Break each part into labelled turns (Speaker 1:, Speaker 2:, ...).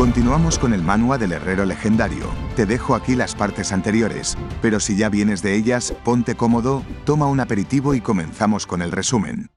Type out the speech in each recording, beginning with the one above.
Speaker 1: Continuamos con el manua del herrero legendario. Te dejo aquí las partes anteriores, pero si ya vienes de ellas, ponte cómodo, toma un aperitivo y comenzamos con el resumen.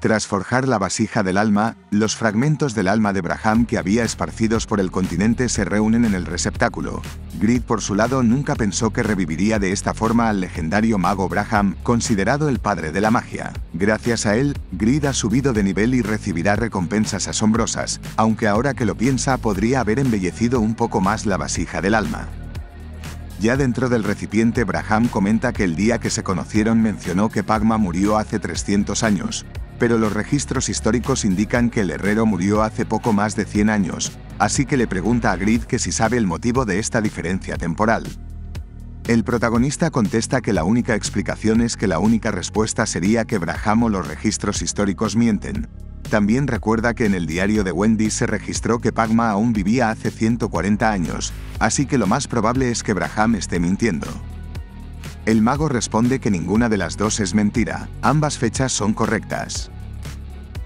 Speaker 1: Tras forjar la vasija del alma, los fragmentos del alma de Braham que había esparcidos por el continente se reúnen en el receptáculo. Grid por su lado nunca pensó que reviviría de esta forma al legendario mago Braham, considerado el padre de la magia. Gracias a él, Grid ha subido de nivel y recibirá recompensas asombrosas, aunque ahora que lo piensa podría haber embellecido un poco más la vasija del alma. Ya dentro del recipiente, Braham comenta que el día que se conocieron mencionó que Pagma murió hace 300 años, pero los registros históricos indican que el herrero murió hace poco más de 100 años, así que le pregunta a Grid que si sabe el motivo de esta diferencia temporal. El protagonista contesta que la única explicación es que la única respuesta sería que Braham o los registros históricos mienten. También recuerda que en el diario de Wendy se registró que Pagma aún vivía hace 140 años, así que lo más probable es que Braham esté mintiendo. El mago responde que ninguna de las dos es mentira, ambas fechas son correctas.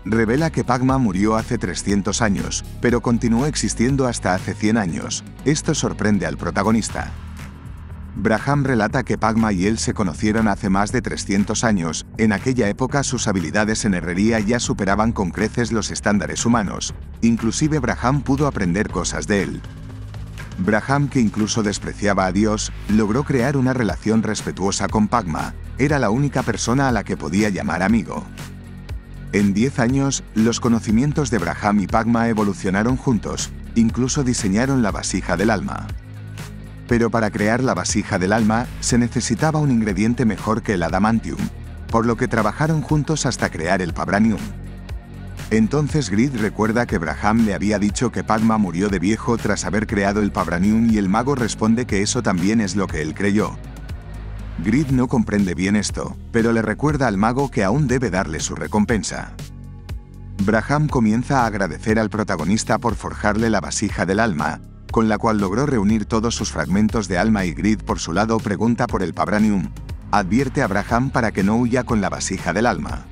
Speaker 1: Revela que Pagma murió hace 300 años, pero continuó existiendo hasta hace 100 años. Esto sorprende al protagonista. Braham relata que Pagma y él se conocieron hace más de 300 años, en aquella época sus habilidades en herrería ya superaban con creces los estándares humanos, inclusive Braham pudo aprender cosas de él. Braham, que incluso despreciaba a Dios, logró crear una relación respetuosa con Pagma, era la única persona a la que podía llamar amigo. En 10 años, los conocimientos de Braham y Pagma evolucionaron juntos, incluso diseñaron la vasija del alma. Pero para crear la vasija del alma, se necesitaba un ingrediente mejor que el adamantium, por lo que trabajaron juntos hasta crear el pabranium. Entonces Grid recuerda que Braham le había dicho que Padma murió de viejo tras haber creado el Pabranium y el mago responde que eso también es lo que él creyó. Grid no comprende bien esto, pero le recuerda al mago que aún debe darle su recompensa. Braham comienza a agradecer al protagonista por forjarle la vasija del alma, con la cual logró reunir todos sus fragmentos de alma y Grid por su lado pregunta por el Pabranium. Advierte a Braham para que no huya con la vasija del alma.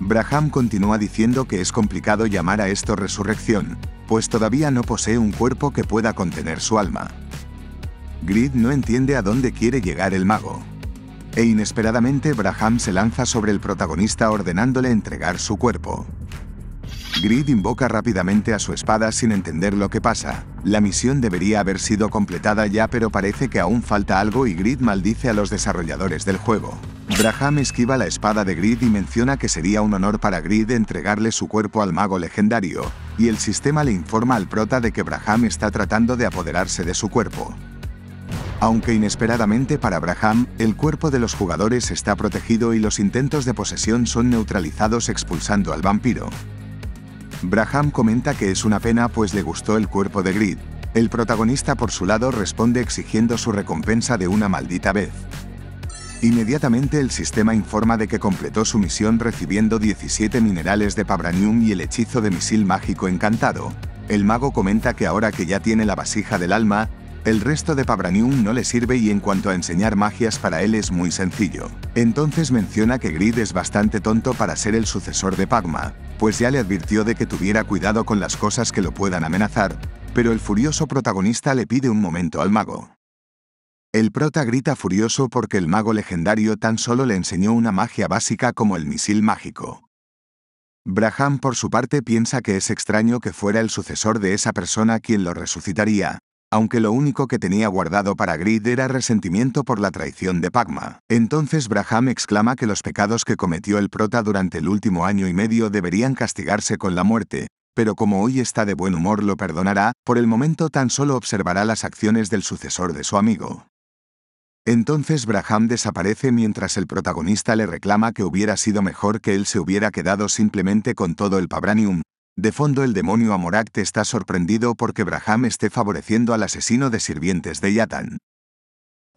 Speaker 1: Braham continúa diciendo que es complicado llamar a esto resurrección, pues todavía no posee un cuerpo que pueda contener su alma. Grid no entiende a dónde quiere llegar el mago. E inesperadamente Braham se lanza sobre el protagonista ordenándole entregar su cuerpo. Grid invoca rápidamente a su espada sin entender lo que pasa. La misión debería haber sido completada ya pero parece que aún falta algo y Grid maldice a los desarrolladores del juego. Braham esquiva la espada de Grid y menciona que sería un honor para Grid entregarle su cuerpo al mago legendario, y el sistema le informa al prota de que Braham está tratando de apoderarse de su cuerpo. Aunque inesperadamente para Braham, el cuerpo de los jugadores está protegido y los intentos de posesión son neutralizados expulsando al vampiro. Braham comenta que es una pena pues le gustó el cuerpo de Grid. El protagonista por su lado responde exigiendo su recompensa de una maldita vez. Inmediatamente el sistema informa de que completó su misión recibiendo 17 minerales de Pabranium y el hechizo de misil mágico encantado. El mago comenta que ahora que ya tiene la vasija del alma, el resto de Pabranium no le sirve y en cuanto a enseñar magias para él es muy sencillo. Entonces menciona que Grid es bastante tonto para ser el sucesor de Pagma, pues ya le advirtió de que tuviera cuidado con las cosas que lo puedan amenazar, pero el furioso protagonista le pide un momento al mago. El prota grita furioso porque el mago legendario tan solo le enseñó una magia básica como el misil mágico. Braham por su parte piensa que es extraño que fuera el sucesor de esa persona quien lo resucitaría, aunque lo único que tenía guardado para Grid era resentimiento por la traición de Pagma. Entonces Braham exclama que los pecados que cometió el prota durante el último año y medio deberían castigarse con la muerte, pero como hoy está de buen humor lo perdonará, por el momento tan solo observará las acciones del sucesor de su amigo. Entonces Braham desaparece mientras el protagonista le reclama que hubiera sido mejor que él se hubiera quedado simplemente con todo el Pabranium, de fondo el demonio Amoract está sorprendido porque Braham esté favoreciendo al asesino de sirvientes de Yatan.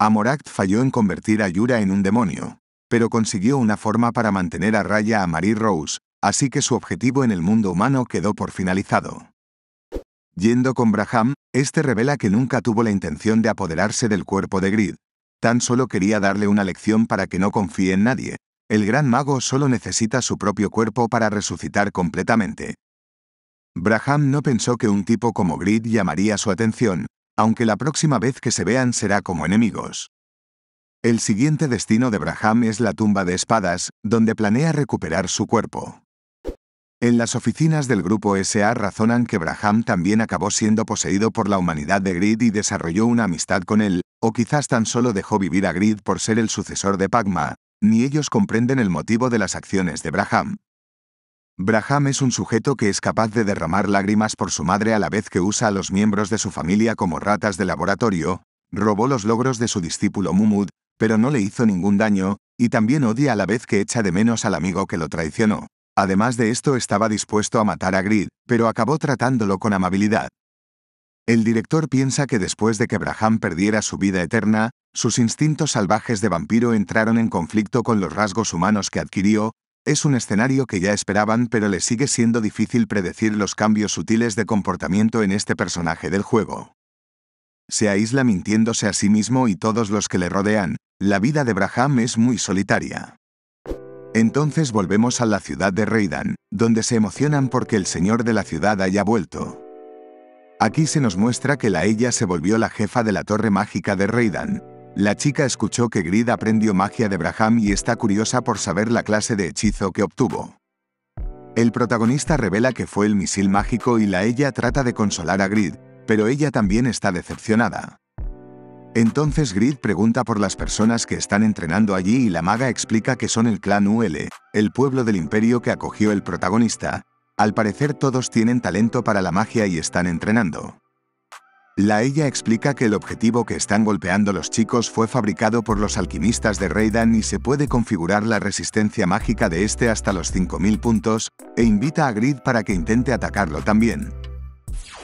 Speaker 1: Amoract falló en convertir a Yura en un demonio, pero consiguió una forma para mantener a raya a Marie Rose, así que su objetivo en el mundo humano quedó por finalizado. Yendo con Braham, este revela que nunca tuvo la intención de apoderarse del cuerpo de Grid. Tan solo quería darle una lección para que no confíe en nadie. El gran mago solo necesita su propio cuerpo para resucitar completamente. Braham no pensó que un tipo como Grid llamaría su atención, aunque la próxima vez que se vean será como enemigos. El siguiente destino de Braham es la tumba de espadas, donde planea recuperar su cuerpo. En las oficinas del grupo SA razonan que Braham también acabó siendo poseído por la humanidad de Grid y desarrolló una amistad con él, o quizás tan solo dejó vivir a Grid por ser el sucesor de Pagma, ni ellos comprenden el motivo de las acciones de Braham. Braham es un sujeto que es capaz de derramar lágrimas por su madre a la vez que usa a los miembros de su familia como ratas de laboratorio, robó los logros de su discípulo Mumud, pero no le hizo ningún daño, y también odia a la vez que echa de menos al amigo que lo traicionó. Además de esto estaba dispuesto a matar a Grid, pero acabó tratándolo con amabilidad. El director piensa que después de que Braham perdiera su vida eterna, sus instintos salvajes de vampiro entraron en conflicto con los rasgos humanos que adquirió, es un escenario que ya esperaban pero le sigue siendo difícil predecir los cambios sutiles de comportamiento en este personaje del juego. Se aísla mintiéndose a sí mismo y todos los que le rodean, la vida de Braham es muy solitaria. Entonces volvemos a la ciudad de Reidan, donde se emocionan porque el señor de la ciudad haya vuelto. Aquí se nos muestra que la ella se volvió la jefa de la torre mágica de Reidan, la chica escuchó que Grid aprendió magia de Braham y está curiosa por saber la clase de hechizo que obtuvo. El protagonista revela que fue el misil mágico y la ella trata de consolar a Grid, pero ella también está decepcionada. Entonces Grid pregunta por las personas que están entrenando allí y la maga explica que son el clan UL, el pueblo del imperio que acogió el protagonista. Al parecer todos tienen talento para la magia y están entrenando. La ella explica que el objetivo que están golpeando los chicos fue fabricado por los alquimistas de Reidan y se puede configurar la resistencia mágica de este hasta los 5000 puntos, e invita a Grid para que intente atacarlo también.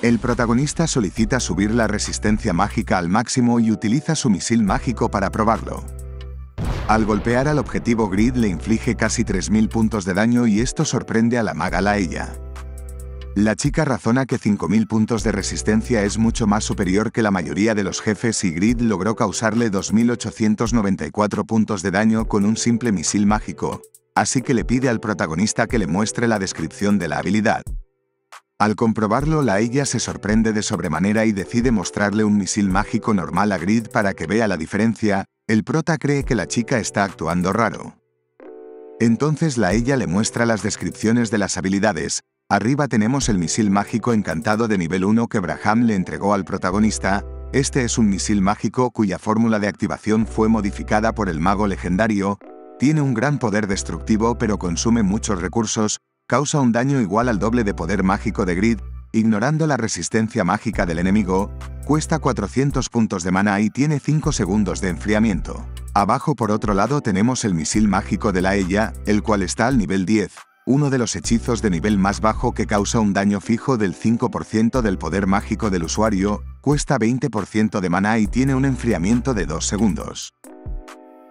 Speaker 1: El protagonista solicita subir la resistencia mágica al máximo y utiliza su misil mágico para probarlo. Al golpear al objetivo Grid le inflige casi 3000 puntos de daño y esto sorprende a la maga Laella. La chica razona que 5.000 puntos de resistencia es mucho más superior que la mayoría de los jefes y Grid logró causarle 2.894 puntos de daño con un simple misil mágico, así que le pide al protagonista que le muestre la descripción de la habilidad. Al comprobarlo la ella se sorprende de sobremanera y decide mostrarle un misil mágico normal a Grid para que vea la diferencia, el prota cree que la chica está actuando raro. Entonces la ella le muestra las descripciones de las habilidades, Arriba tenemos el misil mágico encantado de nivel 1 que Braham le entregó al protagonista, este es un misil mágico cuya fórmula de activación fue modificada por el mago legendario, tiene un gran poder destructivo pero consume muchos recursos, causa un daño igual al doble de poder mágico de Grid, ignorando la resistencia mágica del enemigo, cuesta 400 puntos de mana y tiene 5 segundos de enfriamiento. Abajo por otro lado tenemos el misil mágico de la Ella, el cual está al nivel 10, uno de los hechizos de nivel más bajo que causa un daño fijo del 5% del poder mágico del usuario, cuesta 20% de maná y tiene un enfriamiento de 2 segundos.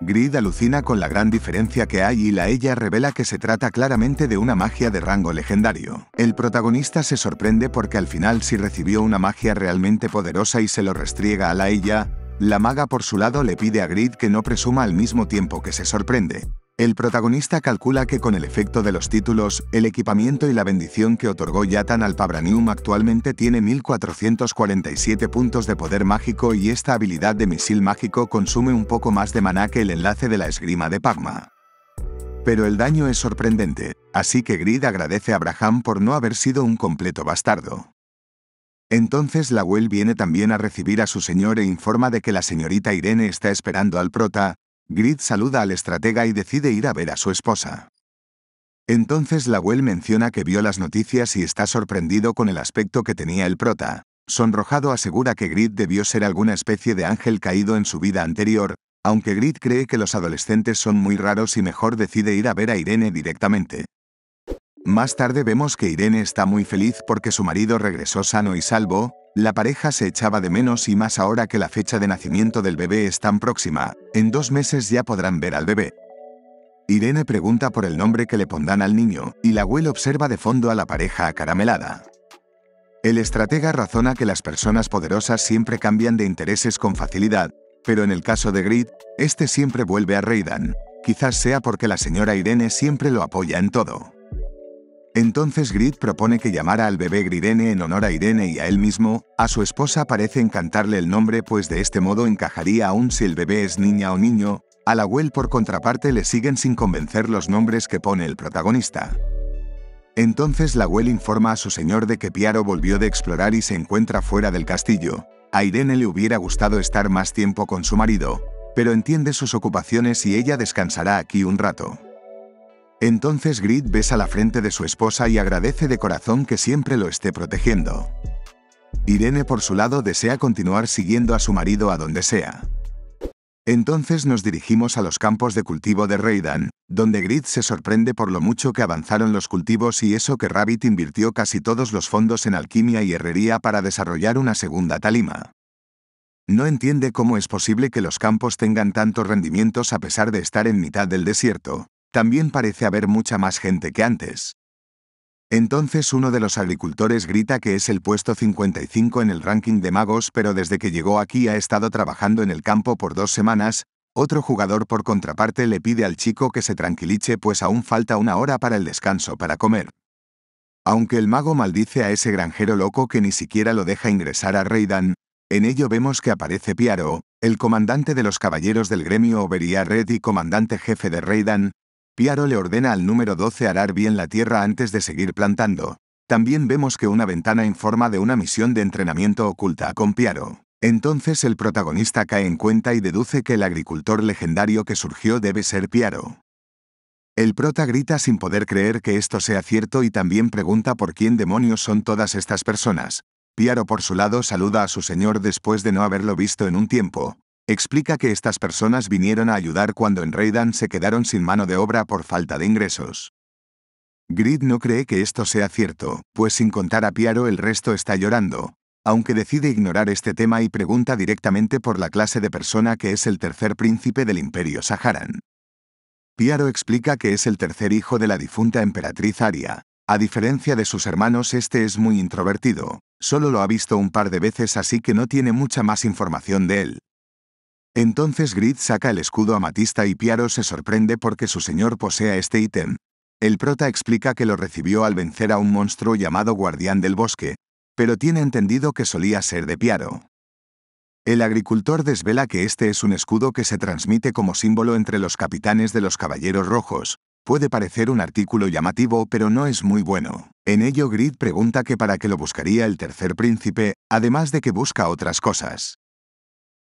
Speaker 1: Grid alucina con la gran diferencia que hay y la ella revela que se trata claramente de una magia de rango legendario. El protagonista se sorprende porque al final si recibió una magia realmente poderosa y se lo restriega a la ella, la maga por su lado le pide a Grid que no presuma al mismo tiempo que se sorprende. El protagonista calcula que con el efecto de los títulos, el equipamiento y la bendición que otorgó Yatan al Pabranium actualmente tiene 1447 puntos de poder mágico y esta habilidad de misil mágico consume un poco más de maná que el enlace de la esgrima de Pagma. Pero el daño es sorprendente, así que Grid agradece a Abraham por no haber sido un completo bastardo. Entonces la Well viene también a recibir a su señor e informa de que la señorita Irene está esperando al prota, Grid saluda al estratega y decide ir a ver a su esposa. Entonces la Well menciona que vio las noticias y está sorprendido con el aspecto que tenía el prota. Sonrojado asegura que Grid debió ser alguna especie de ángel caído en su vida anterior, aunque Grid cree que los adolescentes son muy raros y mejor decide ir a ver a Irene directamente. Más tarde vemos que Irene está muy feliz porque su marido regresó sano y salvo, la pareja se echaba de menos y más ahora que la fecha de nacimiento del bebé es tan próxima, en dos meses ya podrán ver al bebé. Irene pregunta por el nombre que le pondrán al niño, y la abuela observa de fondo a la pareja acaramelada. El estratega razona que las personas poderosas siempre cambian de intereses con facilidad, pero en el caso de Grid, este siempre vuelve a Reidan, quizás sea porque la señora Irene siempre lo apoya en todo. Entonces Grid propone que llamara al bebé Gridene en honor a Irene y a él mismo, a su esposa parece encantarle el nombre pues de este modo encajaría aún si el bebé es niña o niño, a la Well por contraparte le siguen sin convencer los nombres que pone el protagonista. Entonces la Well informa a su señor de que Piaro volvió de explorar y se encuentra fuera del castillo. A Irene le hubiera gustado estar más tiempo con su marido, pero entiende sus ocupaciones y ella descansará aquí un rato. Entonces Grid besa la frente de su esposa y agradece de corazón que siempre lo esté protegiendo. Irene por su lado desea continuar siguiendo a su marido a donde sea. Entonces nos dirigimos a los campos de cultivo de Reidan, donde Grid se sorprende por lo mucho que avanzaron los cultivos y eso que Rabbit invirtió casi todos los fondos en alquimia y herrería para desarrollar una segunda talima. No entiende cómo es posible que los campos tengan tantos rendimientos a pesar de estar en mitad del desierto, también parece haber mucha más gente que antes. Entonces uno de los agricultores grita que es el puesto 55 en el ranking de magos, pero desde que llegó aquí ha estado trabajando en el campo por dos semanas, otro jugador por contraparte le pide al chico que se tranquilice pues aún falta una hora para el descanso para comer. Aunque el mago maldice a ese granjero loco que ni siquiera lo deja ingresar a Reidan, en ello vemos que aparece Piaro, el comandante de los caballeros del gremio Oberia Red y comandante jefe de Reidan, Piaro le ordena al número 12 arar bien la tierra antes de seguir plantando. También vemos que una ventana informa de una misión de entrenamiento oculta con Piaro. Entonces el protagonista cae en cuenta y deduce que el agricultor legendario que surgió debe ser Piaro. El prota grita sin poder creer que esto sea cierto y también pregunta por quién demonios son todas estas personas. Piaro por su lado saluda a su señor después de no haberlo visto en un tiempo, Explica que estas personas vinieron a ayudar cuando en Reidan se quedaron sin mano de obra por falta de ingresos. Grid no cree que esto sea cierto, pues sin contar a Piaro el resto está llorando, aunque decide ignorar este tema y pregunta directamente por la clase de persona que es el tercer príncipe del imperio Saharan. Piaro explica que es el tercer hijo de la difunta emperatriz Aria. A diferencia de sus hermanos, este es muy introvertido, solo lo ha visto un par de veces así que no tiene mucha más información de él. Entonces Grid saca el escudo amatista y Piaro se sorprende porque su señor posea este ítem. El prota explica que lo recibió al vencer a un monstruo llamado Guardián del Bosque, pero tiene entendido que solía ser de Piaro. El agricultor desvela que este es un escudo que se transmite como símbolo entre los capitanes de los Caballeros Rojos. Puede parecer un artículo llamativo, pero no es muy bueno. En ello Grid pregunta que para qué lo buscaría el tercer príncipe, además de que busca otras cosas.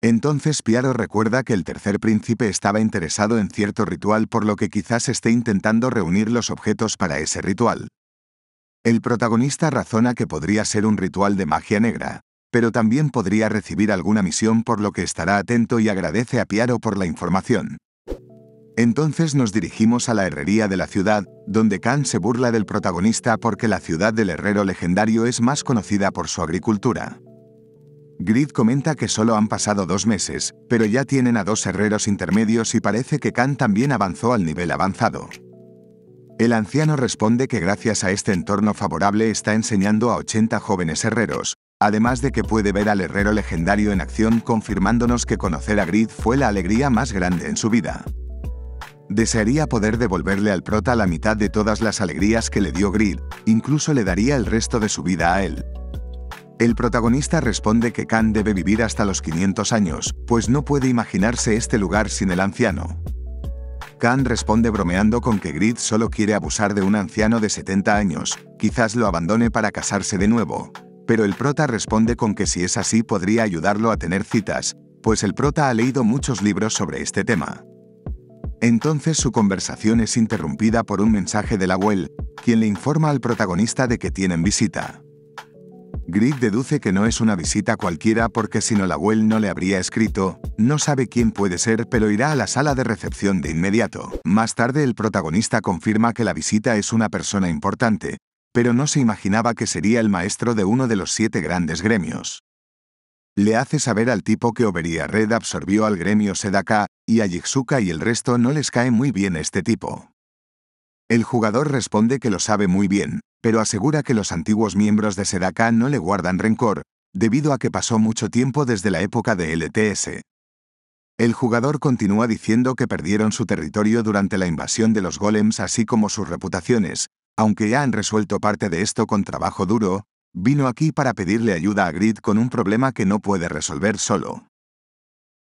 Speaker 1: Entonces Piaro recuerda que el tercer príncipe estaba interesado en cierto ritual por lo que quizás esté intentando reunir los objetos para ese ritual. El protagonista razona que podría ser un ritual de magia negra, pero también podría recibir alguna misión por lo que estará atento y agradece a Piaro por la información. Entonces nos dirigimos a la herrería de la ciudad, donde Khan se burla del protagonista porque la ciudad del herrero legendario es más conocida por su agricultura. Grid comenta que solo han pasado dos meses, pero ya tienen a dos herreros intermedios y parece que Khan también avanzó al nivel avanzado. El anciano responde que gracias a este entorno favorable está enseñando a 80 jóvenes herreros, además de que puede ver al herrero legendario en acción confirmándonos que conocer a Grid fue la alegría más grande en su vida. Desearía poder devolverle al prota la mitad de todas las alegrías que le dio Grid, incluso le daría el resto de su vida a él. El protagonista responde que Khan debe vivir hasta los 500 años, pues no puede imaginarse este lugar sin el anciano. Khan responde bromeando con que Grid solo quiere abusar de un anciano de 70 años, quizás lo abandone para casarse de nuevo. Pero el prota responde con que si es así podría ayudarlo a tener citas, pues el prota ha leído muchos libros sobre este tema. Entonces su conversación es interrumpida por un mensaje del abuelo, quien le informa al protagonista de que tienen visita. Grid deduce que no es una visita cualquiera porque si no la abuelo no le habría escrito, no sabe quién puede ser pero irá a la sala de recepción de inmediato. Más tarde el protagonista confirma que la visita es una persona importante, pero no se imaginaba que sería el maestro de uno de los siete grandes gremios. Le hace saber al tipo que Oberia Red absorbió al gremio Sedaka, y a Jigsuka y el resto no les cae muy bien este tipo. El jugador responde que lo sabe muy bien, pero asegura que los antiguos miembros de Sedaka no le guardan rencor, debido a que pasó mucho tiempo desde la época de LTS. El jugador continúa diciendo que perdieron su territorio durante la invasión de los golems así como sus reputaciones, aunque ya han resuelto parte de esto con trabajo duro, vino aquí para pedirle ayuda a Grid con un problema que no puede resolver solo.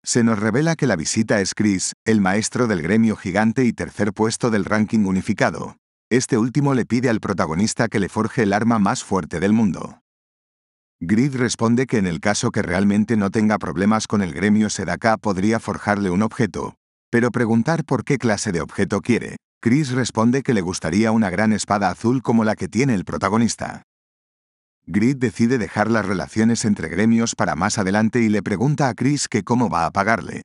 Speaker 1: Se nos revela que la visita es Chris, el maestro del gremio gigante y tercer puesto del ranking unificado. Este último le pide al protagonista que le forje el arma más fuerte del mundo. Grid responde que en el caso que realmente no tenga problemas con el gremio Sedaka podría forjarle un objeto, pero preguntar por qué clase de objeto quiere. Chris responde que le gustaría una gran espada azul como la que tiene el protagonista. Grid decide dejar las relaciones entre gremios para más adelante y le pregunta a Chris que cómo va a pagarle.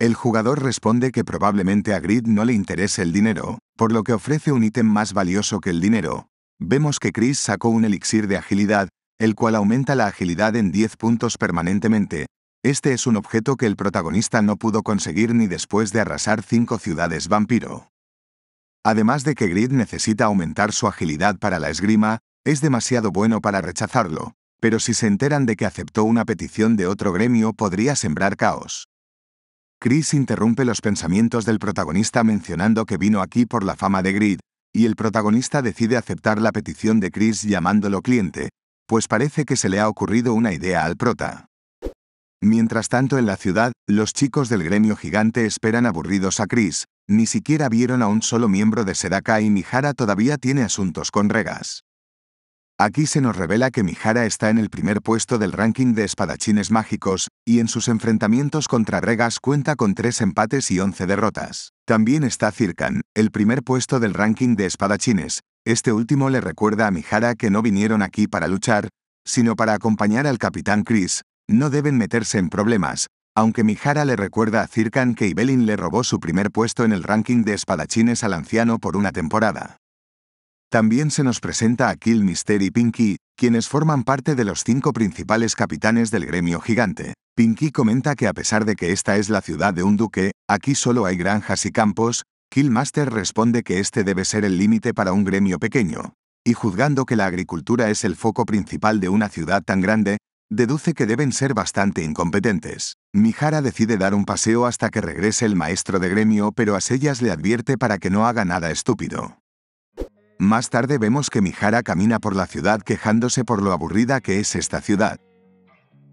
Speaker 1: El jugador responde que probablemente a Grid no le interese el dinero, por lo que ofrece un ítem más valioso que el dinero. Vemos que Chris sacó un elixir de agilidad, el cual aumenta la agilidad en 10 puntos permanentemente. Este es un objeto que el protagonista no pudo conseguir ni después de arrasar 5 ciudades vampiro. Además de que Grid necesita aumentar su agilidad para la esgrima, es demasiado bueno para rechazarlo, pero si se enteran de que aceptó una petición de otro gremio podría sembrar caos. Chris interrumpe los pensamientos del protagonista mencionando que vino aquí por la fama de Grid, y el protagonista decide aceptar la petición de Chris llamándolo cliente, pues parece que se le ha ocurrido una idea al prota. Mientras tanto en la ciudad, los chicos del gremio gigante esperan aburridos a Chris, ni siquiera vieron a un solo miembro de Sedaka y Mihara todavía tiene asuntos con Regas. Aquí se nos revela que Mihara está en el primer puesto del ranking de espadachines mágicos, y en sus enfrentamientos contra Regas cuenta con tres empates y once derrotas. También está Circan, el primer puesto del ranking de espadachines. Este último le recuerda a Mihara que no vinieron aquí para luchar, sino para acompañar al capitán Chris. No deben meterse en problemas, aunque Mihara le recuerda a Circan que Ibelin le robó su primer puesto en el ranking de espadachines al anciano por una temporada. También se nos presenta a Kill Mister y Pinky, quienes forman parte de los cinco principales capitanes del gremio gigante. Pinky comenta que a pesar de que esta es la ciudad de un duque, aquí solo hay granjas y campos, Killmaster responde que este debe ser el límite para un gremio pequeño. Y juzgando que la agricultura es el foco principal de una ciudad tan grande, deduce que deben ser bastante incompetentes. Mihara decide dar un paseo hasta que regrese el maestro de gremio, pero a Sellas le advierte para que no haga nada estúpido. Más tarde vemos que Mihara camina por la ciudad quejándose por lo aburrida que es esta ciudad.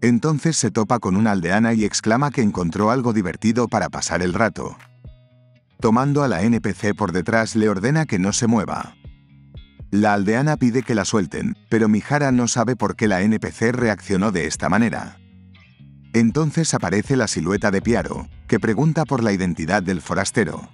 Speaker 1: Entonces se topa con una aldeana y exclama que encontró algo divertido para pasar el rato. Tomando a la NPC por detrás le ordena que no se mueva. La aldeana pide que la suelten, pero Mihara no sabe por qué la NPC reaccionó de esta manera. Entonces aparece la silueta de Piaro, que pregunta por la identidad del forastero.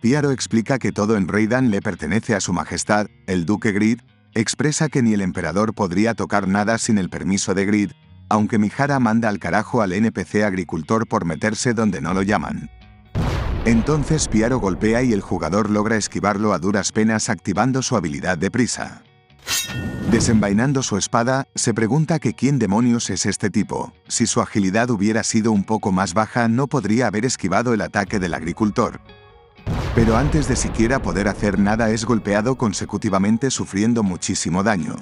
Speaker 1: Piaro explica que todo en Reidan le pertenece a su majestad, el duque Grid, expresa que ni el emperador podría tocar nada sin el permiso de Grid, aunque Mihara manda al carajo al NPC agricultor por meterse donde no lo llaman. Entonces Piaro golpea y el jugador logra esquivarlo a duras penas activando su habilidad de prisa. Desenvainando su espada, se pregunta que quién demonios es este tipo. Si su agilidad hubiera sido un poco más baja no podría haber esquivado el ataque del agricultor. Pero antes de siquiera poder hacer nada es golpeado consecutivamente sufriendo muchísimo daño.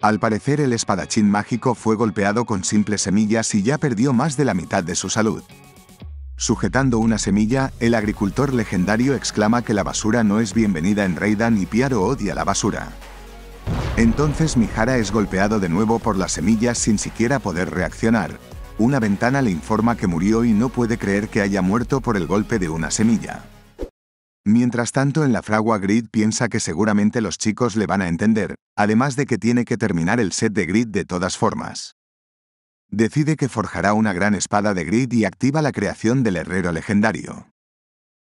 Speaker 1: Al parecer el espadachín mágico fue golpeado con simples semillas y ya perdió más de la mitad de su salud. Sujetando una semilla, el agricultor legendario exclama que la basura no es bienvenida en Reidan y Piaro odia la basura. Entonces Mihara es golpeado de nuevo por las semillas sin siquiera poder reaccionar. Una ventana le informa que murió y no puede creer que haya muerto por el golpe de una semilla. Mientras tanto en la fragua Grid piensa que seguramente los chicos le van a entender, además de que tiene que terminar el set de Grid de todas formas. Decide que forjará una gran espada de Grid y activa la creación del herrero legendario.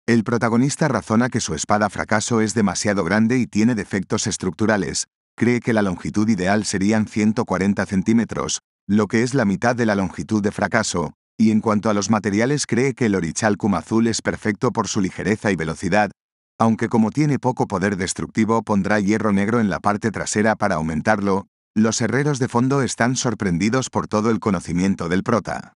Speaker 1: El protagonista razona que su espada fracaso es demasiado grande y tiene defectos estructurales, cree que la longitud ideal serían 140 centímetros, lo que es la mitad de la longitud de fracaso, y en cuanto a los materiales cree que el orichalcum azul es perfecto por su ligereza y velocidad, aunque como tiene poco poder destructivo pondrá hierro negro en la parte trasera para aumentarlo, los herreros de fondo están sorprendidos por todo el conocimiento del prota.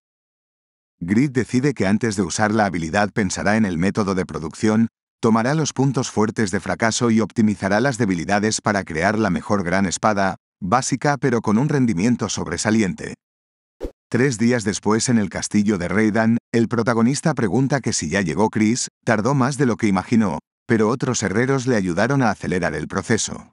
Speaker 1: Grid decide que antes de usar la habilidad pensará en el método de producción, tomará los puntos fuertes de fracaso y optimizará las debilidades para crear la mejor gran espada, básica pero con un rendimiento sobresaliente. Tres días después en el castillo de Reidan, el protagonista pregunta que si ya llegó Chris, tardó más de lo que imaginó, pero otros herreros le ayudaron a acelerar el proceso.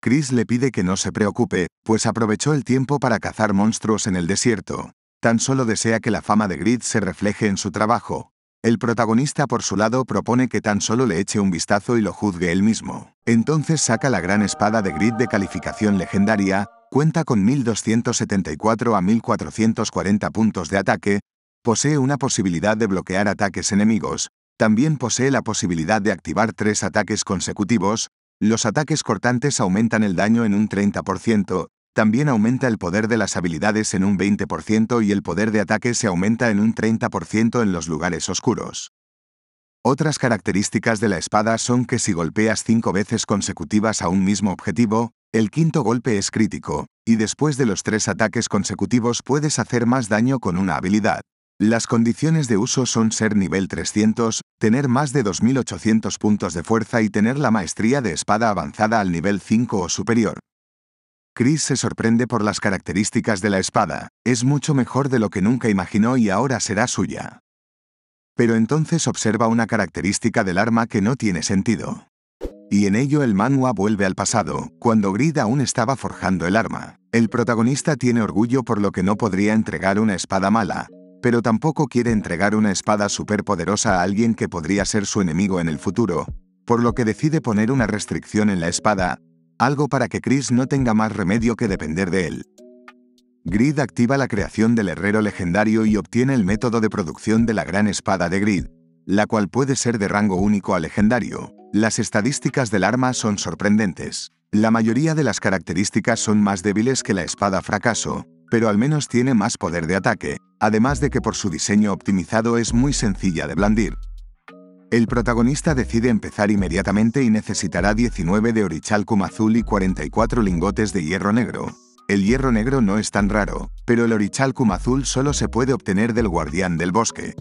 Speaker 1: Chris le pide que no se preocupe, pues aprovechó el tiempo para cazar monstruos en el desierto. Tan solo desea que la fama de Grid se refleje en su trabajo. El protagonista por su lado propone que tan solo le eche un vistazo y lo juzgue él mismo. Entonces saca la gran espada de Grid de calificación legendaria, cuenta con 1274 a 1440 puntos de ataque, posee una posibilidad de bloquear ataques enemigos, también posee la posibilidad de activar tres ataques consecutivos, los ataques cortantes aumentan el daño en un 30%, también aumenta el poder de las habilidades en un 20% y el poder de ataque se aumenta en un 30% en los lugares oscuros. Otras características de la espada son que si golpeas cinco veces consecutivas a un mismo objetivo, el quinto golpe es crítico, y después de los tres ataques consecutivos puedes hacer más daño con una habilidad. Las condiciones de uso son ser nivel 300, tener más de 2800 puntos de fuerza y tener la maestría de espada avanzada al nivel 5 o superior. Chris se sorprende por las características de la espada, es mucho mejor de lo que nunca imaginó y ahora será suya. Pero entonces observa una característica del arma que no tiene sentido. Y en ello el manhwa vuelve al pasado, cuando Grid aún estaba forjando el arma. El protagonista tiene orgullo por lo que no podría entregar una espada mala, pero tampoco quiere entregar una espada superpoderosa a alguien que podría ser su enemigo en el futuro, por lo que decide poner una restricción en la espada, algo para que Chris no tenga más remedio que depender de él. Grid activa la creación del herrero legendario y obtiene el método de producción de la gran espada de Grid, la cual puede ser de rango único a legendario. Las estadísticas del arma son sorprendentes. La mayoría de las características son más débiles que la espada fracaso, pero al menos tiene más poder de ataque, además de que por su diseño optimizado es muy sencilla de blandir. El protagonista decide empezar inmediatamente y necesitará 19 de orichalcum azul y 44 lingotes de hierro negro. El hierro negro no es tan raro, pero el orichalcum azul solo se puede obtener del guardián del bosque.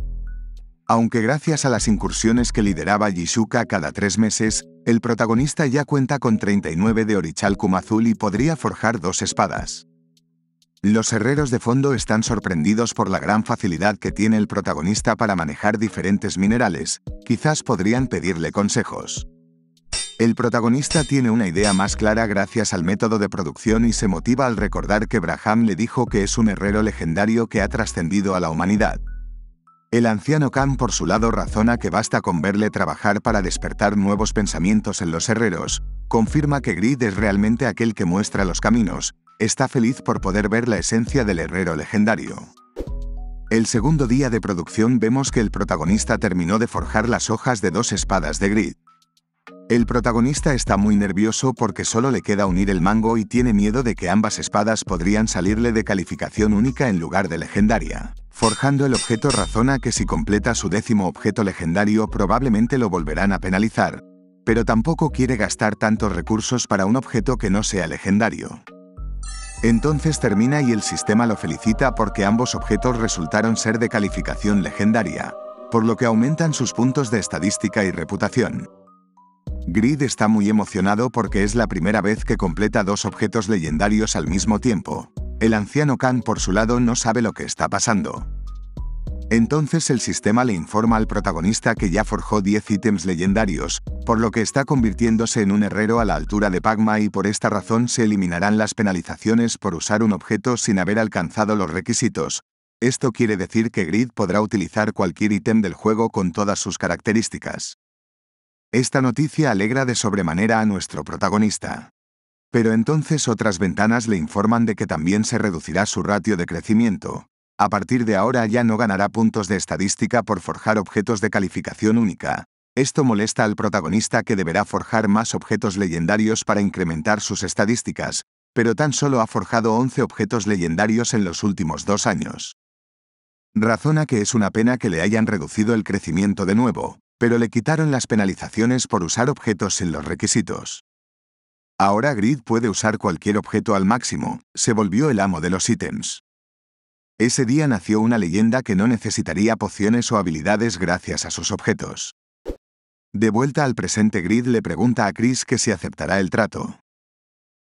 Speaker 1: Aunque gracias a las incursiones que lideraba Yishuka cada tres meses, el protagonista ya cuenta con 39 de orichalcum azul y podría forjar dos espadas. Los herreros de fondo están sorprendidos por la gran facilidad que tiene el protagonista para manejar diferentes minerales, quizás podrían pedirle consejos. El protagonista tiene una idea más clara gracias al método de producción y se motiva al recordar que Braham le dijo que es un herrero legendario que ha trascendido a la humanidad. El anciano Khan por su lado razona que basta con verle trabajar para despertar nuevos pensamientos en los herreros, confirma que Grid es realmente aquel que muestra los caminos, está feliz por poder ver la esencia del herrero legendario. El segundo día de producción vemos que el protagonista terminó de forjar las hojas de dos espadas de grid. El protagonista está muy nervioso porque solo le queda unir el mango y tiene miedo de que ambas espadas podrían salirle de calificación única en lugar de legendaria. Forjando el objeto razona que si completa su décimo objeto legendario probablemente lo volverán a penalizar, pero tampoco quiere gastar tantos recursos para un objeto que no sea legendario. Entonces termina y el sistema lo felicita porque ambos objetos resultaron ser de calificación legendaria, por lo que aumentan sus puntos de estadística y reputación. Grid está muy emocionado porque es la primera vez que completa dos objetos legendarios al mismo tiempo. El anciano Khan por su lado no sabe lo que está pasando. Entonces el sistema le informa al protagonista que ya forjó 10 ítems legendarios, por lo que está convirtiéndose en un herrero a la altura de Pagma y por esta razón se eliminarán las penalizaciones por usar un objeto sin haber alcanzado los requisitos. Esto quiere decir que Grid podrá utilizar cualquier ítem del juego con todas sus características. Esta noticia alegra de sobremanera a nuestro protagonista. Pero entonces otras ventanas le informan de que también se reducirá su ratio de crecimiento, a partir de ahora ya no ganará puntos de estadística por forjar objetos de calificación única. Esto molesta al protagonista que deberá forjar más objetos legendarios para incrementar sus estadísticas, pero tan solo ha forjado 11 objetos legendarios en los últimos dos años. Razona que es una pena que le hayan reducido el crecimiento de nuevo, pero le quitaron las penalizaciones por usar objetos sin los requisitos. Ahora Grid puede usar cualquier objeto al máximo, se volvió el amo de los ítems. Ese día nació una leyenda que no necesitaría pociones o habilidades gracias a sus objetos. De vuelta al presente Grid le pregunta a Chris que si aceptará el trato.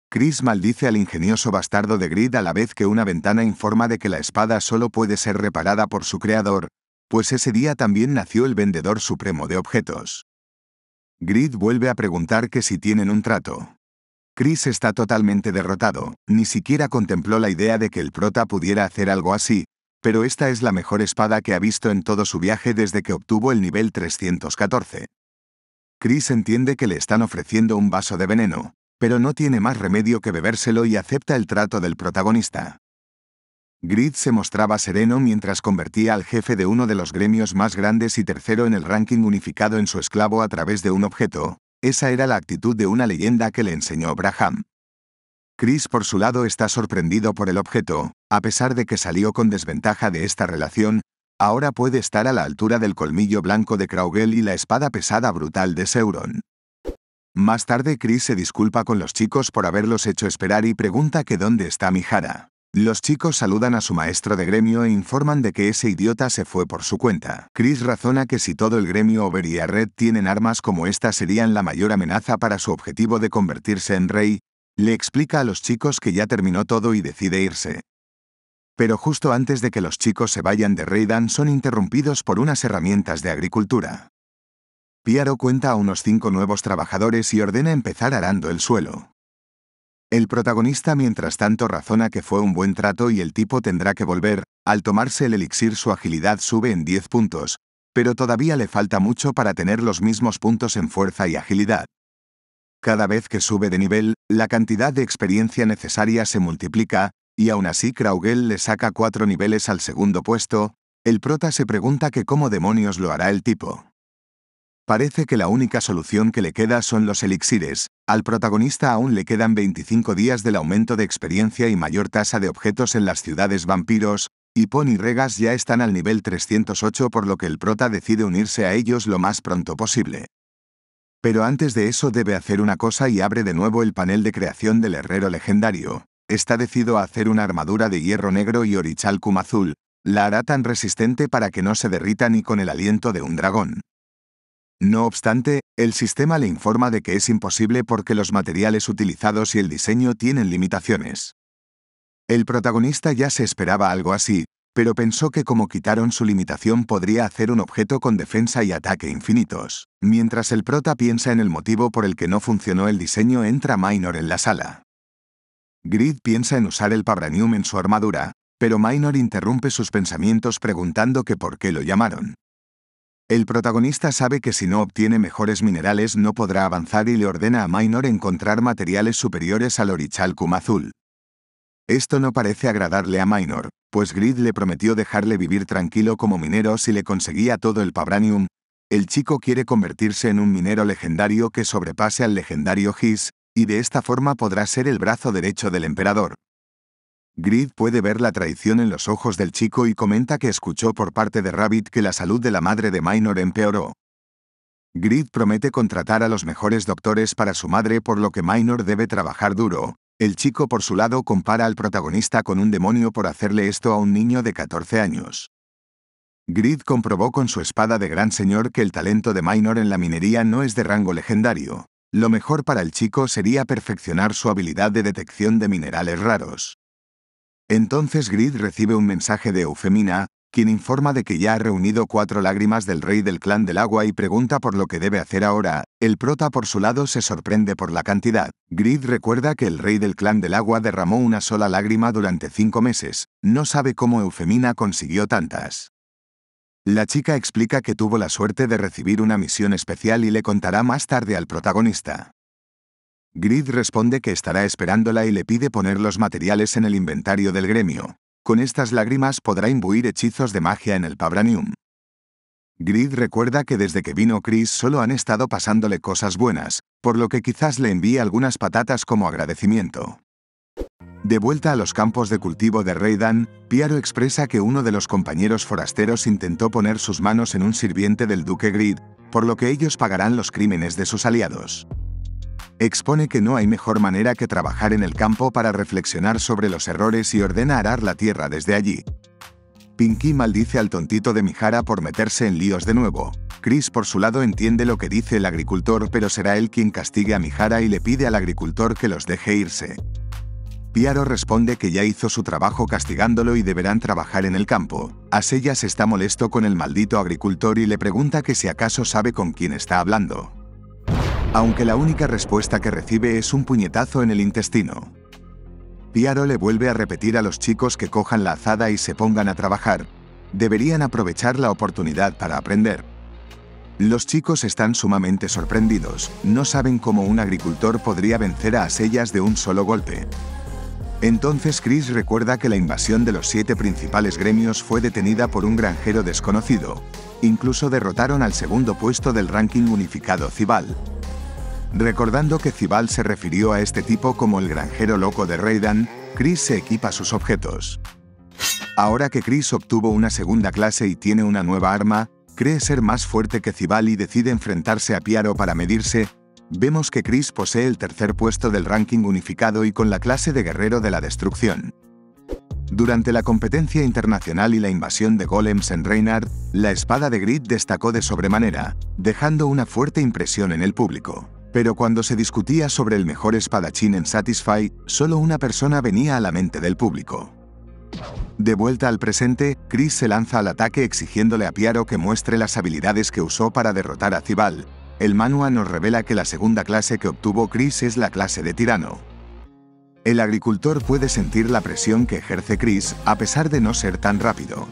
Speaker 1: Chris maldice al ingenioso bastardo de Grid a la vez que una ventana informa de que la espada solo puede ser reparada por su creador, pues ese día también nació el vendedor supremo de objetos. Grid vuelve a preguntar que si tienen un trato. Chris está totalmente derrotado, ni siquiera contempló la idea de que el prota pudiera hacer algo así, pero esta es la mejor espada que ha visto en todo su viaje desde que obtuvo el nivel 314. Chris entiende que le están ofreciendo un vaso de veneno, pero no tiene más remedio que bebérselo y acepta el trato del protagonista. Grid se mostraba sereno mientras convertía al jefe de uno de los gremios más grandes y tercero en el ranking unificado en su esclavo a través de un objeto, esa era la actitud de una leyenda que le enseñó Braham. Chris por su lado está sorprendido por el objeto, a pesar de que salió con desventaja de esta relación, ahora puede estar a la altura del colmillo blanco de Kraugel y la espada pesada brutal de Sauron. Más tarde Chris se disculpa con los chicos por haberlos hecho esperar y pregunta que dónde está Mihara. Los chicos saludan a su maestro de gremio e informan de que ese idiota se fue por su cuenta. Chris razona que si todo el gremio Over y Red tienen armas como esta serían la mayor amenaza para su objetivo de convertirse en rey, le explica a los chicos que ya terminó todo y decide irse. Pero justo antes de que los chicos se vayan de Reidan son interrumpidos por unas herramientas de agricultura. Piaro cuenta a unos cinco nuevos trabajadores y ordena empezar arando el suelo. El protagonista mientras tanto razona que fue un buen trato y el tipo tendrá que volver, al tomarse el elixir su agilidad sube en 10 puntos, pero todavía le falta mucho para tener los mismos puntos en fuerza y agilidad. Cada vez que sube de nivel, la cantidad de experiencia necesaria se multiplica, y aún así Kraugel le saca cuatro niveles al segundo puesto, el prota se pregunta que cómo demonios lo hará el tipo. Parece que la única solución que le queda son los elixires. Al protagonista aún le quedan 25 días del aumento de experiencia y mayor tasa de objetos en las ciudades vampiros, y Pon y Regas ya están al nivel 308 por lo que el prota decide unirse a ellos lo más pronto posible. Pero antes de eso debe hacer una cosa y abre de nuevo el panel de creación del herrero legendario. Está decidido a hacer una armadura de hierro negro y orichalcum azul, la hará tan resistente para que no se derrita ni con el aliento de un dragón. No obstante, el sistema le informa de que es imposible porque los materiales utilizados y el diseño tienen limitaciones. El protagonista ya se esperaba algo así, pero pensó que como quitaron su limitación podría hacer un objeto con defensa y ataque infinitos. Mientras el prota piensa en el motivo por el que no funcionó el diseño entra Minor en la sala. Grid piensa en usar el Pabranium en su armadura, pero Minor interrumpe sus pensamientos preguntando que por qué lo llamaron. El protagonista sabe que si no obtiene mejores minerales no podrá avanzar y le ordena a Minor encontrar materiales superiores al orichalcum azul. Esto no parece agradarle a Minor, pues Grid le prometió dejarle vivir tranquilo como minero si le conseguía todo el Pabranium. El chico quiere convertirse en un minero legendario que sobrepase al legendario His, y de esta forma podrá ser el brazo derecho del emperador. Grid puede ver la traición en los ojos del chico y comenta que escuchó por parte de Rabbit que la salud de la madre de Minor empeoró. Grid promete contratar a los mejores doctores para su madre por lo que Minor debe trabajar duro. El chico por su lado compara al protagonista con un demonio por hacerle esto a un niño de 14 años. Grid comprobó con su espada de gran señor que el talento de Minor en la minería no es de rango legendario. Lo mejor para el chico sería perfeccionar su habilidad de detección de minerales raros. Entonces Grid recibe un mensaje de Eufemina, quien informa de que ya ha reunido cuatro lágrimas del rey del clan del agua y pregunta por lo que debe hacer ahora. El prota por su lado se sorprende por la cantidad. Grid recuerda que el rey del clan del agua derramó una sola lágrima durante cinco meses. No sabe cómo Eufemina consiguió tantas. La chica explica que tuvo la suerte de recibir una misión especial y le contará más tarde al protagonista. Grid responde que estará esperándola y le pide poner los materiales en el inventario del gremio. Con estas lágrimas podrá imbuir hechizos de magia en el Pabranium. Grid recuerda que desde que vino Chris solo han estado pasándole cosas buenas, por lo que quizás le envíe algunas patatas como agradecimiento. De vuelta a los campos de cultivo de Reidan, Piaro expresa que uno de los compañeros forasteros intentó poner sus manos en un sirviente del duque Grid, por lo que ellos pagarán los crímenes de sus aliados expone que no hay mejor manera que trabajar en el campo para reflexionar sobre los errores y ordena arar la tierra desde allí. Pinky maldice al tontito de Mijara por meterse en líos de nuevo. Chris por su lado entiende lo que dice el agricultor pero será él quien castigue a Mijara y le pide al agricultor que los deje irse. Piaro responde que ya hizo su trabajo castigándolo y deberán trabajar en el campo. Asellas está molesto con el maldito agricultor y le pregunta que si acaso sabe con quién está hablando. Aunque la única respuesta que recibe es un puñetazo en el intestino. Piaro le vuelve a repetir a los chicos que cojan la azada y se pongan a trabajar. Deberían aprovechar la oportunidad para aprender. Los chicos están sumamente sorprendidos, no saben cómo un agricultor podría vencer a Asellas de un solo golpe. Entonces Chris recuerda que la invasión de los siete principales gremios fue detenida por un granjero desconocido. Incluso derrotaron al segundo puesto del ranking unificado Cibal. Recordando que Cibal se refirió a este tipo como el granjero loco de Raidan, Chris se equipa sus objetos. Ahora que Chris obtuvo una segunda clase y tiene una nueva arma, cree ser más fuerte que Cibal y decide enfrentarse a Piaro para medirse, vemos que Chris posee el tercer puesto del ranking unificado y con la clase de guerrero de la destrucción. Durante la competencia internacional y la invasión de golems en Reynard, la espada de Grid destacó de sobremanera, dejando una fuerte impresión en el público. Pero cuando se discutía sobre el mejor espadachín en Satisfy, solo una persona venía a la mente del público. De vuelta al presente, Chris se lanza al ataque exigiéndole a Piaro que muestre las habilidades que usó para derrotar a Cibal. El manual nos revela que la segunda clase que obtuvo Chris es la clase de tirano. El agricultor puede sentir la presión que ejerce Chris a pesar de no ser tan rápido.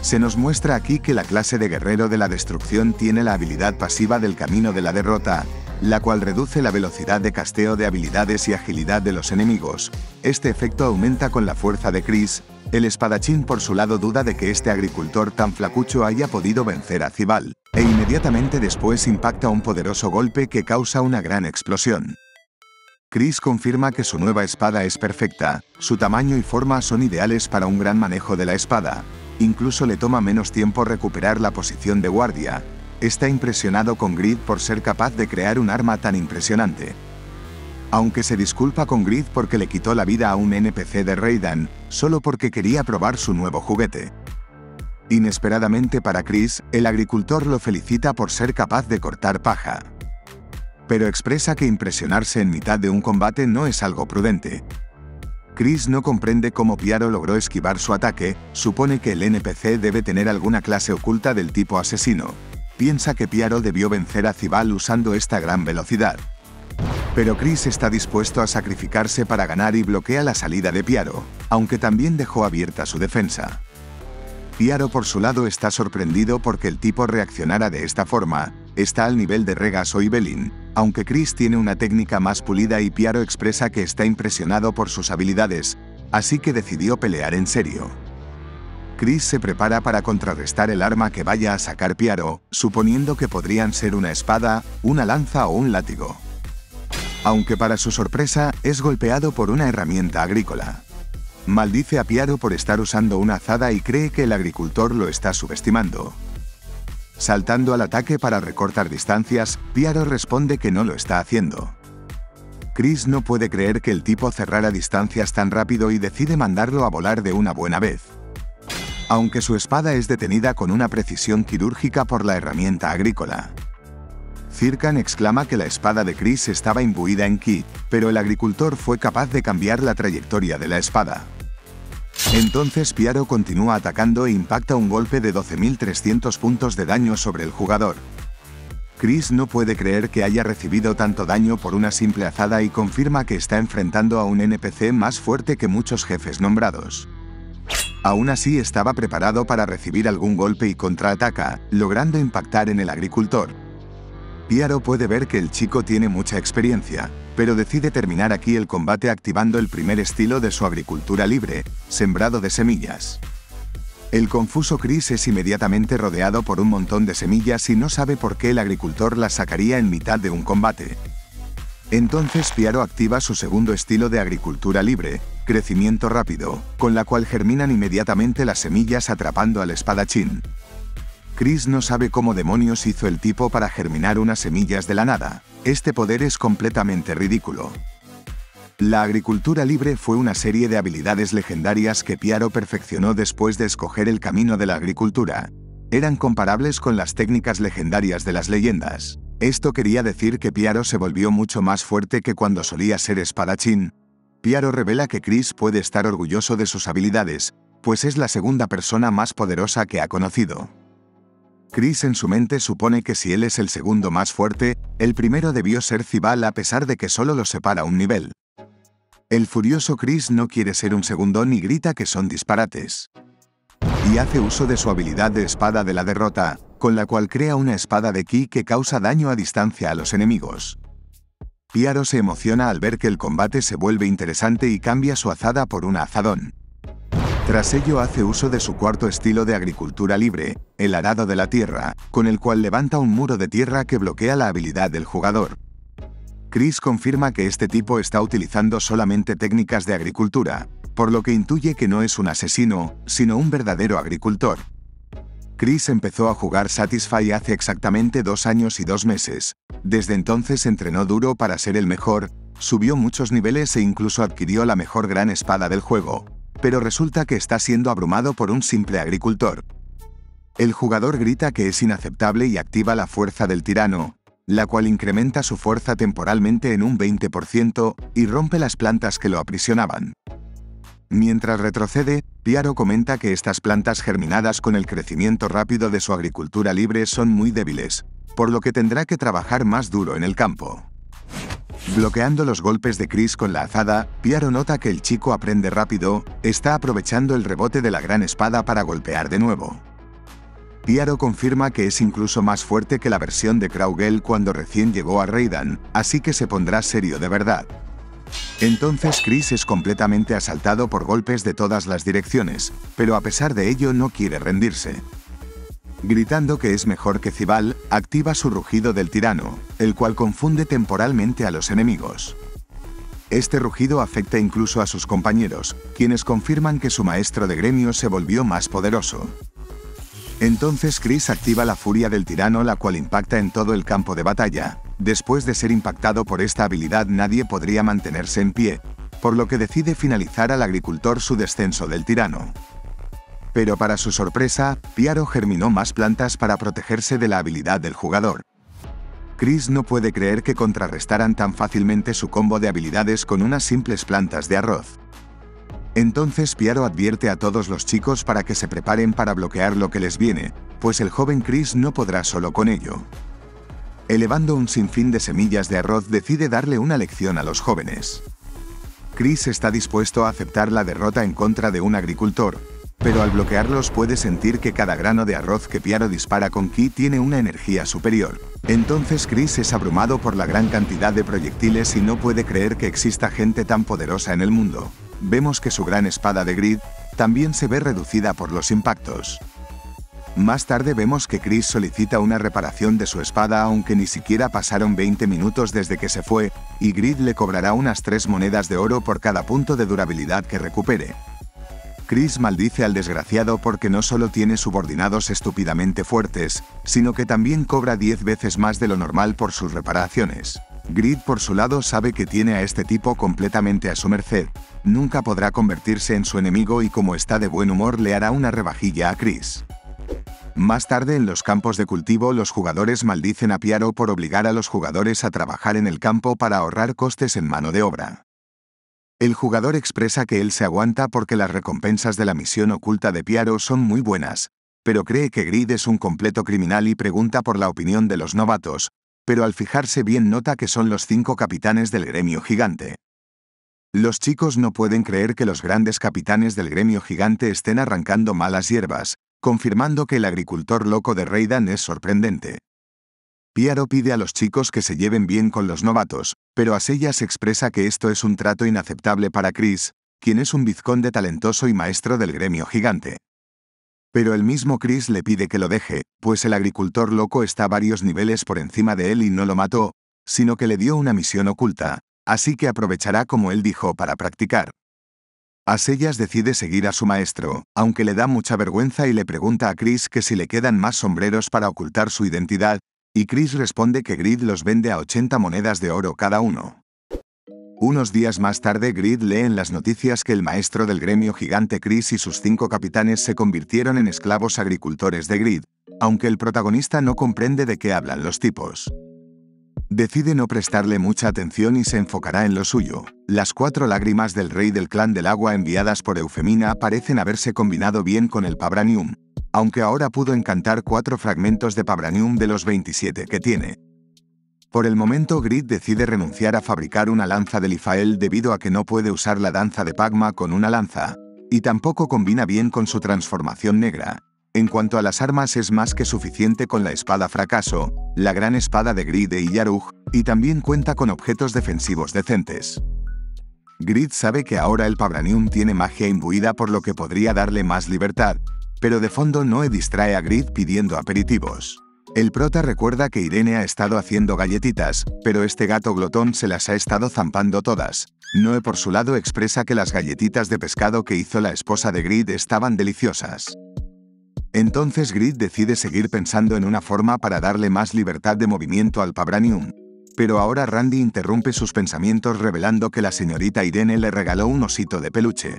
Speaker 1: Se nos muestra aquí que la clase de guerrero de la destrucción tiene la habilidad pasiva del camino de la derrota, la cual reduce la velocidad de casteo de habilidades y agilidad de los enemigos. Este efecto aumenta con la fuerza de Chris. El espadachín por su lado duda de que este agricultor tan flacucho haya podido vencer a Cibal, e inmediatamente después impacta un poderoso golpe que causa una gran explosión. Chris confirma que su nueva espada es perfecta, su tamaño y forma son ideales para un gran manejo de la espada. Incluso le toma menos tiempo recuperar la posición de guardia, está impresionado con Grid por ser capaz de crear un arma tan impresionante. Aunque se disculpa con Grid porque le quitó la vida a un NPC de Raidan, solo porque quería probar su nuevo juguete. Inesperadamente para Chris, el agricultor lo felicita por ser capaz de cortar paja. Pero expresa que impresionarse en mitad de un combate no es algo prudente. Chris no comprende cómo Piaro logró esquivar su ataque, supone que el NPC debe tener alguna clase oculta del tipo asesino, piensa que Piaro debió vencer a Cibal usando esta gran velocidad. Pero Chris está dispuesto a sacrificarse para ganar y bloquea la salida de Piaro, aunque también dejó abierta su defensa. Piaro por su lado está sorprendido porque el tipo reaccionara de esta forma, está al nivel de Regas o Ibelin, aunque Chris tiene una técnica más pulida y Piaro expresa que está impresionado por sus habilidades, así que decidió pelear en serio. Chris se prepara para contrarrestar el arma que vaya a sacar Piaro, suponiendo que podrían ser una espada, una lanza o un látigo. Aunque para su sorpresa, es golpeado por una herramienta agrícola. Maldice a Piaro por estar usando una azada y cree que el agricultor lo está subestimando. Saltando al ataque para recortar distancias, Piaro responde que no lo está haciendo. Chris no puede creer que el tipo cerrara distancias tan rápido y decide mandarlo a volar de una buena vez aunque su espada es detenida con una precisión quirúrgica por la herramienta agrícola. Circan exclama que la espada de Chris estaba imbuida en ki, pero el agricultor fue capaz de cambiar la trayectoria de la espada. Entonces Piaro continúa atacando e impacta un golpe de 12.300 puntos de daño sobre el jugador. Chris no puede creer que haya recibido tanto daño por una simple azada y confirma que está enfrentando a un NPC más fuerte que muchos jefes nombrados. Aún así estaba preparado para recibir algún golpe y contraataca, logrando impactar en el agricultor. Piaro puede ver que el chico tiene mucha experiencia, pero decide terminar aquí el combate activando el primer estilo de su agricultura libre, sembrado de semillas. El confuso Chris es inmediatamente rodeado por un montón de semillas y no sabe por qué el agricultor las sacaría en mitad de un combate. Entonces Piaro activa su segundo estilo de agricultura libre, crecimiento rápido, con la cual germinan inmediatamente las semillas atrapando al espadachín. Chris no sabe cómo demonios hizo el tipo para germinar unas semillas de la nada. Este poder es completamente ridículo. La agricultura libre fue una serie de habilidades legendarias que Piaro perfeccionó después de escoger el camino de la agricultura. Eran comparables con las técnicas legendarias de las leyendas. Esto quería decir que Piaro se volvió mucho más fuerte que cuando solía ser espadachín. Piaro revela que Chris puede estar orgulloso de sus habilidades, pues es la segunda persona más poderosa que ha conocido. Chris en su mente supone que si él es el segundo más fuerte, El primero debió ser Cibal a pesar de que solo los separa un nivel. El furioso Chris no quiere ser un segundo ni grita que son disparates. Y hace uso de su habilidad de espada de la derrota, con la cual crea una espada de ki que causa daño a distancia a los enemigos. Piaro se emociona al ver que el combate se vuelve interesante y cambia su azada por una azadón. Tras ello hace uso de su cuarto estilo de agricultura libre, el arado de la tierra, con el cual levanta un muro de tierra que bloquea la habilidad del jugador. Chris confirma que este tipo está utilizando solamente técnicas de agricultura, por lo que intuye que no es un asesino, sino un verdadero agricultor. Chris empezó a jugar Satisfy hace exactamente dos años y dos meses. Desde entonces entrenó duro para ser el mejor, subió muchos niveles e incluso adquirió la mejor gran espada del juego, pero resulta que está siendo abrumado por un simple agricultor. El jugador grita que es inaceptable y activa la fuerza del tirano, la cual incrementa su fuerza temporalmente en un 20% y rompe las plantas que lo aprisionaban. Mientras retrocede, Piaro comenta que estas plantas germinadas con el crecimiento rápido de su agricultura libre son muy débiles, por lo que tendrá que trabajar más duro en el campo. Bloqueando los golpes de Chris con la azada, Piaro nota que el chico aprende rápido, está aprovechando el rebote de la gran espada para golpear de nuevo. Piaro confirma que es incluso más fuerte que la versión de Kraugel cuando recién llegó a Reidan, así que se pondrá serio de verdad. Entonces Chris es completamente asaltado por golpes de todas las direcciones, pero a pesar de ello no quiere rendirse. Gritando que es mejor que Cibal, activa su rugido del tirano, el cual confunde temporalmente a los enemigos. Este rugido afecta incluso a sus compañeros, quienes confirman que su maestro de gremio se volvió más poderoso. Entonces Chris activa la furia del tirano la cual impacta en todo el campo de batalla. Después de ser impactado por esta habilidad nadie podría mantenerse en pie, por lo que decide finalizar al agricultor su descenso del tirano. Pero para su sorpresa, Piaro germinó más plantas para protegerse de la habilidad del jugador. Chris no puede creer que contrarrestaran tan fácilmente su combo de habilidades con unas simples plantas de arroz. Entonces Piaro advierte a todos los chicos para que se preparen para bloquear lo que les viene, pues el joven Chris no podrá solo con ello. Elevando un sinfín de semillas de arroz decide darle una lección a los jóvenes. Chris está dispuesto a aceptar la derrota en contra de un agricultor, pero al bloquearlos puede sentir que cada grano de arroz que Piaro dispara con Ki tiene una energía superior. Entonces Chris es abrumado por la gran cantidad de proyectiles y no puede creer que exista gente tan poderosa en el mundo. Vemos que su gran espada de grid también se ve reducida por los impactos. Más tarde vemos que Chris solicita una reparación de su espada aunque ni siquiera pasaron 20 minutos desde que se fue, y Grid le cobrará unas 3 monedas de oro por cada punto de durabilidad que recupere. Chris maldice al desgraciado porque no solo tiene subordinados estúpidamente fuertes, sino que también cobra 10 veces más de lo normal por sus reparaciones. Grid por su lado sabe que tiene a este tipo completamente a su merced, nunca podrá convertirse en su enemigo y como está de buen humor le hará una rebajilla a Chris. Más tarde en los campos de cultivo los jugadores maldicen a Piaro por obligar a los jugadores a trabajar en el campo para ahorrar costes en mano de obra. El jugador expresa que él se aguanta porque las recompensas de la misión oculta de Piaro son muy buenas, pero cree que Grid es un completo criminal y pregunta por la opinión de los novatos, pero al fijarse bien nota que son los cinco capitanes del gremio gigante. Los chicos no pueden creer que los grandes capitanes del gremio gigante estén arrancando malas hierbas, confirmando que el agricultor loco de Reidan es sorprendente. Piaro pide a los chicos que se lleven bien con los novatos, pero Sellas expresa que esto es un trato inaceptable para Chris, quien es un vizconde talentoso y maestro del gremio gigante. Pero el mismo Chris le pide que lo deje, pues el agricultor loco está varios niveles por encima de él y no lo mató, sino que le dio una misión oculta, así que aprovechará como él dijo para practicar. Asellas decide seguir a su maestro, aunque le da mucha vergüenza y le pregunta a Chris que si le quedan más sombreros para ocultar su identidad, y Chris responde que Grid los vende a 80 monedas de oro cada uno. Unos días más tarde Grid lee en las noticias que el maestro del gremio gigante Chris y sus cinco capitanes se convirtieron en esclavos agricultores de Grid, aunque el protagonista no comprende de qué hablan los tipos. Decide no prestarle mucha atención y se enfocará en lo suyo. Las cuatro lágrimas del rey del clan del agua enviadas por Eufemina parecen haberse combinado bien con el Pabranium, aunque ahora pudo encantar cuatro fragmentos de Pabranium de los 27 que tiene. Por el momento Grid decide renunciar a fabricar una lanza de Lifael debido a que no puede usar la danza de Pagma con una lanza, y tampoco combina bien con su transformación negra. En cuanto a las armas es más que suficiente con la espada fracaso, la gran espada de Grid y Yaruj, y también cuenta con objetos defensivos decentes. Grid sabe que ahora el Pabranium tiene magia imbuida por lo que podría darle más libertad, pero de fondo Noe distrae a Grid pidiendo aperitivos. El prota recuerda que Irene ha estado haciendo galletitas, pero este gato glotón se las ha estado zampando todas. Noe por su lado expresa que las galletitas de pescado que hizo la esposa de Grid estaban deliciosas. Entonces Grid decide seguir pensando en una forma para darle más libertad de movimiento al Pabranium. Pero ahora Randy interrumpe sus pensamientos revelando que la señorita Irene le regaló un osito de peluche.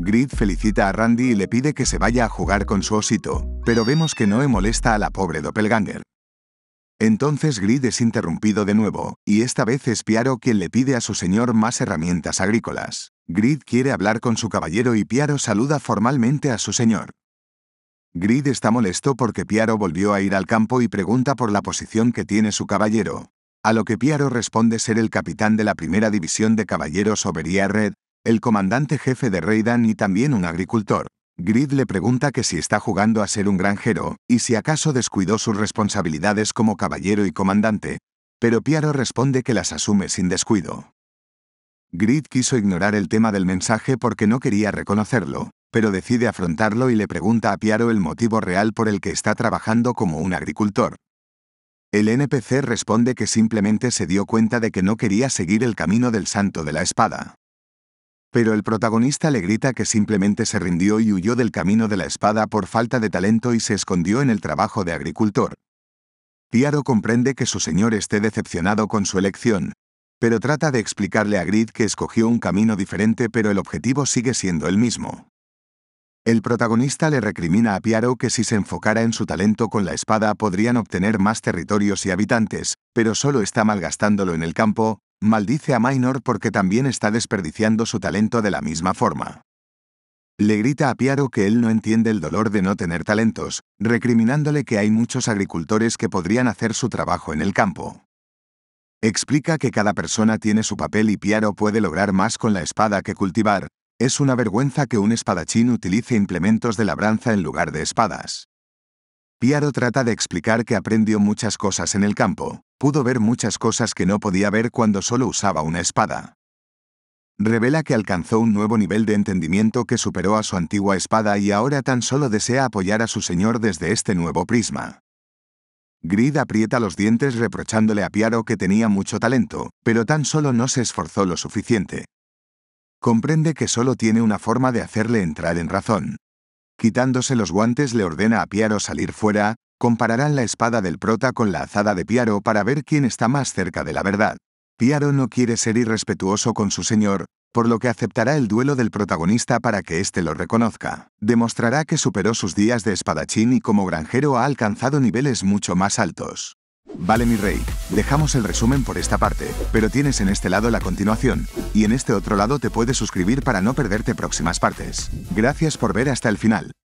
Speaker 1: Grid felicita a Randy y le pide que se vaya a jugar con su osito, pero vemos que Noe molesta a la pobre doppelganger. Entonces Grid es interrumpido de nuevo, y esta vez es Piaro quien le pide a su señor más herramientas agrícolas. Grid quiere hablar con su caballero y Piaro saluda formalmente a su señor. Grid está molesto porque Piaro volvió a ir al campo y pregunta por la posición que tiene su caballero. A lo que Piaro responde ser el capitán de la primera división de caballeros Obería Red, el comandante jefe de Reidan y también un agricultor. Grid le pregunta que si está jugando a ser un granjero, y si acaso descuidó sus responsabilidades como caballero y comandante, pero Piaro responde que las asume sin descuido. Grid quiso ignorar el tema del mensaje porque no quería reconocerlo, pero decide afrontarlo y le pregunta a Piaro el motivo real por el que está trabajando como un agricultor. El NPC responde que simplemente se dio cuenta de que no quería seguir el camino del santo de la espada. Pero el protagonista le grita que simplemente se rindió y huyó del camino de la espada por falta de talento y se escondió en el trabajo de agricultor. Piaro comprende que su señor esté decepcionado con su elección, pero trata de explicarle a Grid que escogió un camino diferente pero el objetivo sigue siendo el mismo. El protagonista le recrimina a Piaro que si se enfocara en su talento con la espada podrían obtener más territorios y habitantes, pero solo está malgastándolo en el campo, maldice a Minor porque también está desperdiciando su talento de la misma forma. Le grita a Piaro que él no entiende el dolor de no tener talentos, recriminándole que hay muchos agricultores que podrían hacer su trabajo en el campo. Explica que cada persona tiene su papel y Piaro puede lograr más con la espada que cultivar, es una vergüenza que un espadachín utilice implementos de labranza en lugar de espadas. Piaro trata de explicar que aprendió muchas cosas en el campo, pudo ver muchas cosas que no podía ver cuando solo usaba una espada. Revela que alcanzó un nuevo nivel de entendimiento que superó a su antigua espada y ahora tan solo desea apoyar a su señor desde este nuevo prisma. Grid aprieta los dientes reprochándole a Piaro que tenía mucho talento, pero tan solo no se esforzó lo suficiente. Comprende que solo tiene una forma de hacerle entrar en razón. Quitándose los guantes le ordena a Piaro salir fuera, compararán la espada del prota con la azada de Piaro para ver quién está más cerca de la verdad. Piaro no quiere ser irrespetuoso con su señor, por lo que aceptará el duelo del protagonista para que éste lo reconozca. Demostrará que superó sus días de espadachín y como granjero ha alcanzado niveles mucho más altos. Vale mi rey, dejamos el resumen por esta parte, pero tienes en este lado la continuación, y en este otro lado te puedes suscribir para no perderte próximas partes. Gracias por ver hasta el final.